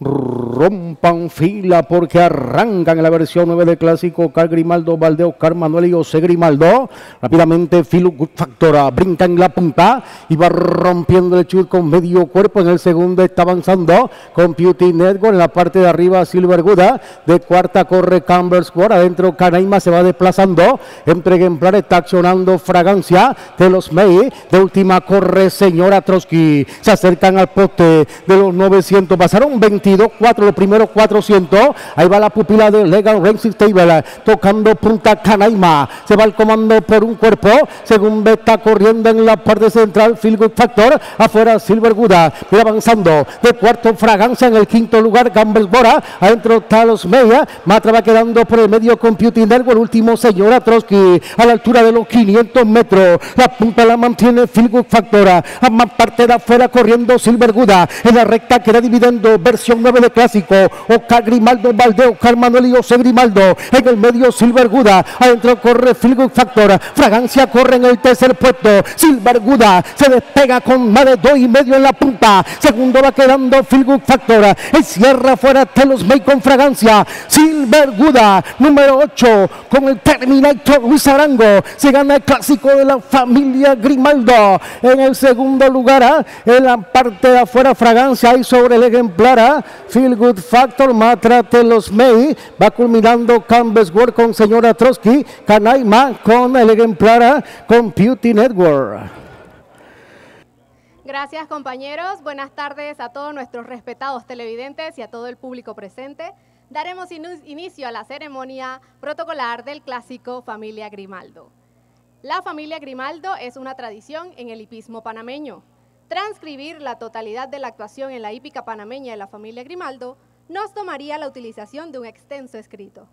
Brrr. Rompan fila porque arrancan en la versión 9 del clásico Car Grimaldo, Valdeo, Car Manuel y José Grimaldo. Rápidamente Good Factora brinca en la punta y va rompiendo el chute con medio cuerpo. En el segundo está avanzando Computing Network en la parte de arriba Silver Guda. De cuarta corre Campbell Squad. Adentro Canaima se va desplazando. Entre ejemplar está accionando Fragancia de los May. De última corre Señora Trotsky. Se acercan al poste de los 900. Pasaron 22, 4, los primeros 400. Ahí va la pupila de Legal Racing Stable. Tocando punta Canaima. Se va el comando por un cuerpo. Según está corriendo en la parte central. Good Factor. Afuera Silver Guda. Y avanzando. De cuarto Fragancia en el quinto lugar. Gamble Bora. Adentro Talos Media. Matra va quedando por el medio Computing Network. Último señora Trotsky. A la altura de los 500 metros. La punta la mantiene Good Factor. A más parte de afuera corriendo Silver Guda. En la recta queda dividiendo versión 9 de clásico. Oca Grimaldo, Valdeo, Oscar Manuel y José Grimaldo. En el medio Silver Guda. Adentro corre Feel Good Factor. Fragancia corre en el tercer puesto. Silver Guda se despega con más de dos y medio en la punta. Segundo va quedando Feel Good Factor. El cierra fuera Telos May con Fragancia. Silver Guda, número 8, con el Terminator Luis Arango. Se gana el clásico de la familia Grimaldo. En el segundo lugar, ah, en la parte de afuera, Fragancia y sobre el ejemplar. ah, Feel Good Factor, Matra Telos May. Va culminando Campbell's World con señora Trotsky. Canaima con el ejemplar Computing Network. Gracias compañeros, buenas tardes a todos nuestros respetados televidentes y a todo el público presente. Daremos inicio a la ceremonia protocolar del clásico Familia Grimaldo. La familia Grimaldo es una tradición en el hipismo panameño. Transcribir la totalidad de la actuación en la hípica panameña de la familia Grimaldo nos tomaría la utilización de un extenso escrito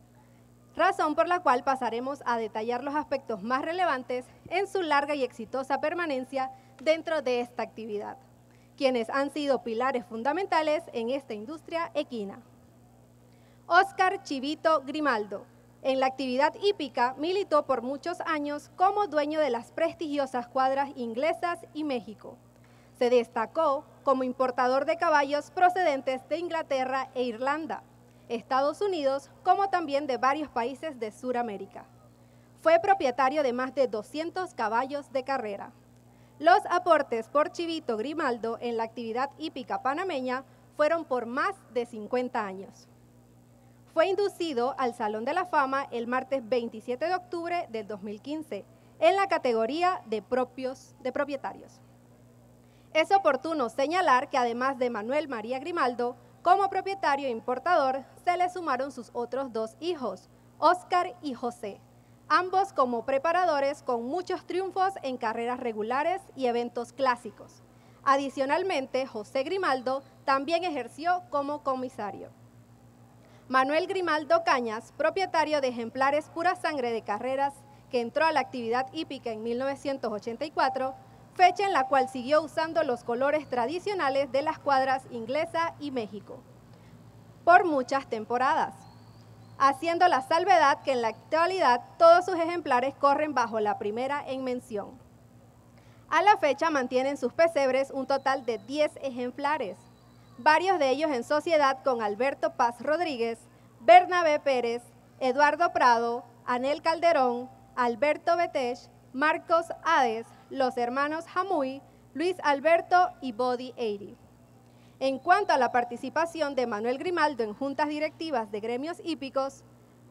razón por la cual pasaremos a detallar los aspectos más relevantes en su larga y exitosa permanencia dentro de esta actividad, quienes han sido pilares fundamentales en esta industria equina. Oscar Chivito Grimaldo. En la actividad hípica militó por muchos años como dueño de las prestigiosas cuadras inglesas y México. Se destacó como importador de caballos procedentes de Inglaterra e Irlanda, Estados Unidos, como también de varios países de Sudamérica. Fue propietario de más de 200 caballos de carrera. Los aportes por Chivito Grimaldo en la actividad hípica panameña fueron por más de 50 años. Fue inducido al Salón de la Fama el martes 27 de octubre del 2015 en la categoría de, propios, de propietarios. Es oportuno señalar que además de Manuel María Grimaldo, como propietario e importador, se le sumaron sus otros dos hijos, Oscar y José, ambos como preparadores con muchos triunfos en carreras regulares y eventos clásicos. Adicionalmente, José Grimaldo también ejerció como comisario. Manuel Grimaldo Cañas, propietario de ejemplares pura sangre de carreras, que entró a la actividad hípica en 1984, fecha en la cual siguió usando los colores tradicionales de las cuadras inglesa y México por muchas temporadas, haciendo la salvedad que en la actualidad todos sus ejemplares corren bajo la primera en mención. A la fecha mantienen sus pesebres un total de 10 ejemplares, varios de ellos en sociedad con Alberto Paz Rodríguez, Bernabé Pérez, Eduardo Prado, Anel Calderón, Alberto Betech, Marcos Hades, los hermanos Jamuy, Luis Alberto y Body 80. En cuanto a la participación de Manuel Grimaldo en juntas directivas de gremios hípicos,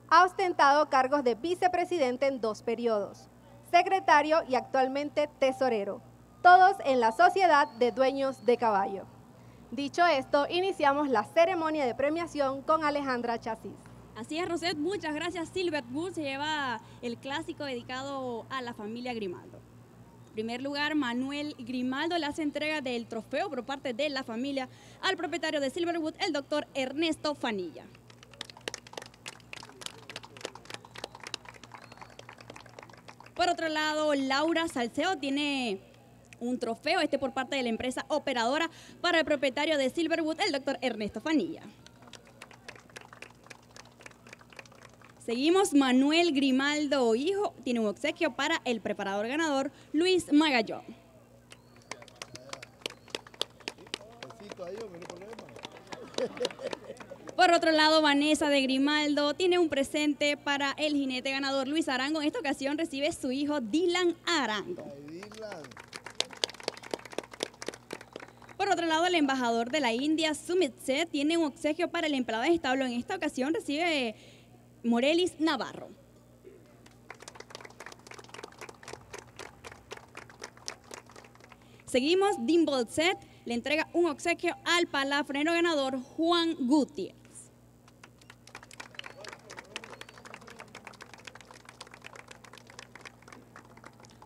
ha ostentado cargos de vicepresidente en dos periodos, secretario y actualmente tesorero, todos en la Sociedad de Dueños de Caballo. Dicho esto, iniciamos la ceremonia de premiación con Alejandra Chasis. Así es, Roset, muchas gracias. Silver Bull se lleva el clásico dedicado a la familia Grimaldo. Primer lugar, Manuel Grimaldo hace entrega del trofeo por parte de la familia al propietario de Silverwood, el doctor Ernesto Fanilla. Por otro lado, Laura Salceo tiene un trofeo, este por parte de la empresa operadora para el propietario de Silverwood, el doctor Ernesto Fanilla. Seguimos, Manuel Grimaldo, hijo, tiene un obsequio para el preparador ganador, Luis Magallón. Por otro lado, Vanessa de Grimaldo tiene un presente para el jinete ganador Luis Arango. En esta ocasión recibe su hijo Dylan Arango. Por otro lado, el embajador de la India, Sumit Seth, tiene un obsequio para el empleado de establo. En esta ocasión recibe Morelis Navarro. Seguimos, Dimble Set le entrega un obsequio al palafreno ganador Juan Gutiérrez.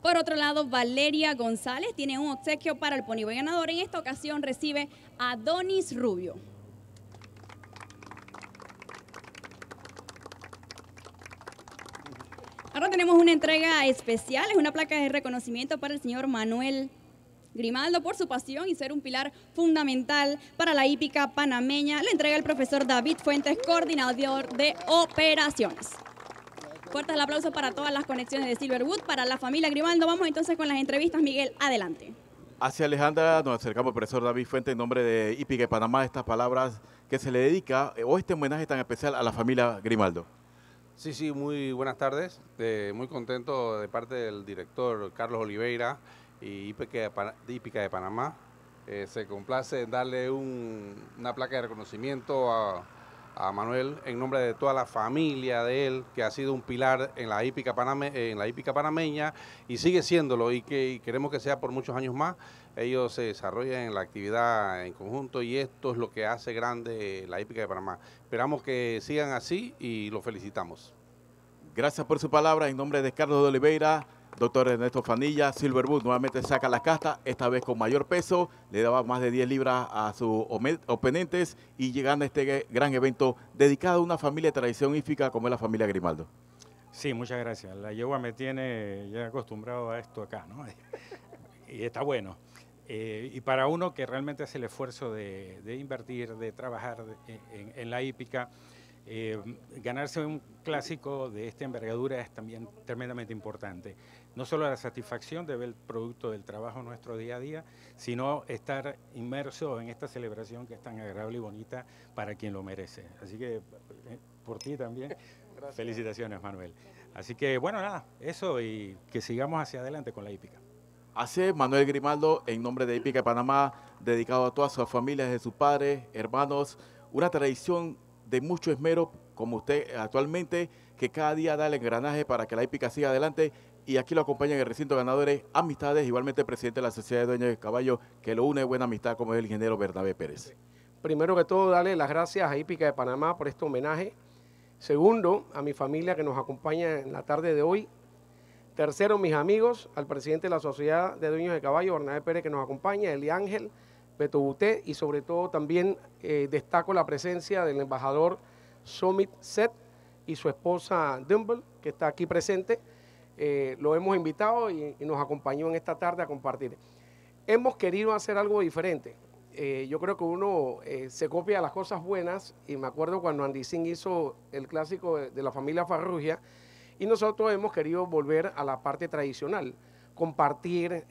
Por otro lado, Valeria González tiene un obsequio para el Ponyboy ganador. En esta ocasión recibe a Donis Rubio. Ahora tenemos una entrega especial, es una placa de reconocimiento para el señor Manuel Grimaldo por su pasión y ser un pilar fundamental para la hípica panameña. Le entrega el profesor David Fuentes, coordinador de operaciones. Fuerte el aplauso para todas las conexiones de Silverwood, para la familia Grimaldo. Vamos entonces con las entrevistas. Miguel, adelante. Hacia Alejandra nos acercamos al profesor David Fuentes en nombre de Hípica de Panamá, estas palabras que se le dedica eh, o este homenaje tan especial a la familia Grimaldo. Sí, sí, muy buenas tardes. Eh, muy contento de parte del director Carlos Oliveira y Hípica de Panamá. Eh, se complace en darle una placa de reconocimiento a, Manuel en nombre de toda la familia de él, que ha sido un pilar en la hípica, en la hípica panameña y sigue siéndolo y que queremos que sea por muchos años más. Ellos se desarrollan en la actividad en conjunto y esto es lo que hace grande la hípica de Panamá. Esperamos que sigan así y los felicitamos. Gracias por su palabra en nombre de Carlos de Oliveira. Doctor Ernesto Fanilla, Silverwood nuevamente saca la casta, esta vez con mayor peso, le daba más de 10 libras a sus oponentes y llegando a este gran evento dedicado a una familia de tradición hífica como es la familia Grimaldo. Sí, muchas gracias. La yegua me tiene ya acostumbrado a esto acá, ¿no? y está bueno. Eh, y para uno que realmente hace el esfuerzo de, invertir, de trabajar en, en la hípica, eh, ganarse un clásico de esta envergadura es también tremendamente importante. No solo la satisfacción de ver el producto del trabajo nuestro día a día, sino estar inmerso en esta celebración que es tan agradable y bonita para quien lo merece. Así que eh, por ti también, felicitaciones Manuel. Así que bueno, nada, eso y que sigamos hacia adelante con la hípica. Hace Manuel Grimaldo en nombre de Hípica de Panamá, dedicado a todas sus familias, de sus padres, hermanos, una tradición de mucho esmero, como usted actualmente, que cada día da el engranaje para que la hípica siga adelante. Y aquí lo acompaña el recinto ganadores, amistades, igualmente el presidente de la Sociedad de Dueños de Caballo, que lo une buena amistad, como es el ingeniero Bernabé Pérez. Primero que todo, darle las gracias a Hípica de Panamá por este homenaje. Segundo, a mi familia que nos acompaña en la tarde de hoy. Tercero, mis amigos, al presidente de la Sociedad de Dueños de Caballo, Bernabé Pérez, que nos acompaña, Eli Ángel, Beto Buté y sobre todo también eh, destaco la presencia del embajador Summit Set y su esposa Dumble, que está aquí presente. Eh, lo hemos invitado y, nos acompañó en esta tarde a compartir. Hemos querido hacer algo diferente. Eh, yo creo que uno se copia las cosas buenas y me acuerdo cuando Andy Singh hizo el clásico de, la familia Farrugia y nosotros hemos querido volver a la parte tradicional, compartir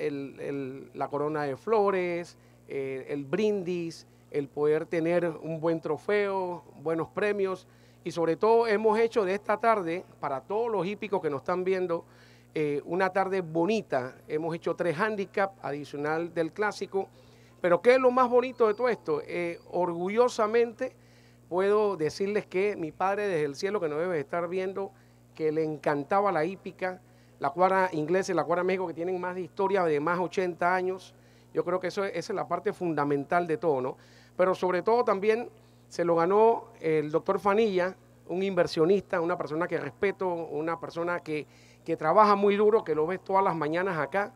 la corona de flores, eh, el brindis, el poder tener un buen trofeo, buenos premios y sobre todo hemos hecho de esta tarde, para todos los hípicos que nos están viendo, eh, una tarde bonita. Hemos hecho tres handicaps adicional del clásico. Pero ¿qué es lo más bonito de todo esto? Eh, orgullosamente puedo decirles que mi padre desde el cielo, que nos debe estar viendo, que le encantaba la hípica, la cuadra inglesa y la cuadra México, que tienen más de historia de más de 80 años, yo creo que eso, esa es la parte fundamental de todo, ¿no? Pero sobre todo también se lo ganó el doctor Fanilla, un inversionista, una persona que respeto, una persona que, trabaja muy duro, que lo ves todas las mañanas acá,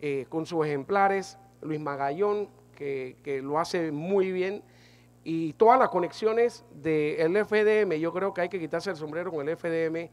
eh, con sus ejemplares, Luis Magallón, que, lo hace muy bien, y todas las conexiones del FDM, yo creo que hay que quitarse el sombrero con el FDM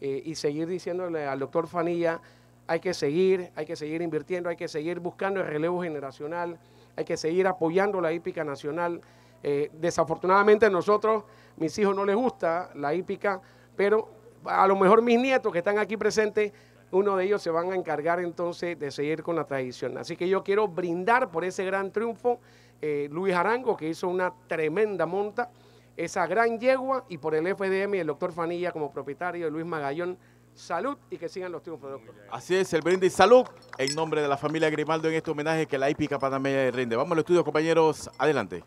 eh, y seguir diciéndole al doctor Fanilla, hay que seguir, hay que seguir invirtiendo, hay que seguir buscando el relevo generacional, hay que seguir apoyando la hípica nacional. Eh, desafortunadamente a nosotros, mis hijos no les gusta la hípica, pero a lo mejor mis nietos que están aquí presentes uno de ellos se van a encargar entonces de seguir con la tradición. Así que yo quiero brindar por ese gran triunfo, eh, Luis Arango, que hizo una tremenda monta, esa gran yegua, y por el FDM y el doctor Fanilla como propietario de Luis Magallón. Salud y que sigan los triunfos, doctor. Así es, el brindis salud en nombre de la familia Grimaldo en este homenaje que la hípica panameña rinde. Vamos al estudio, compañeros, adelante.